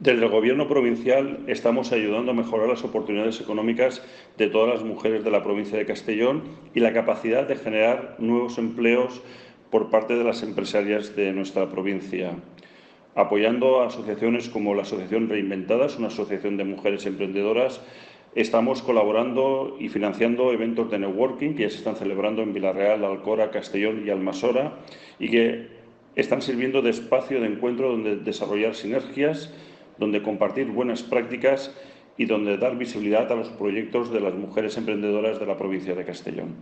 Desde el Gobierno provincial estamos ayudando a mejorar las oportunidades económicas de todas las mujeres de la provincia de Castellón y la capacidad de generar nuevos empleos por parte de las empresarias de nuestra provincia, apoyando a asociaciones como la Asociación Reinventadas, una asociación de mujeres emprendedoras. Estamos colaborando y financiando eventos de networking que ya se están celebrando en Villarreal, Alcora, Castellón y Almasora y que están sirviendo de espacio de encuentro donde desarrollar sinergias donde compartir buenas prácticas y donde dar visibilidad a los proyectos de las mujeres emprendedoras de la provincia de Castellón.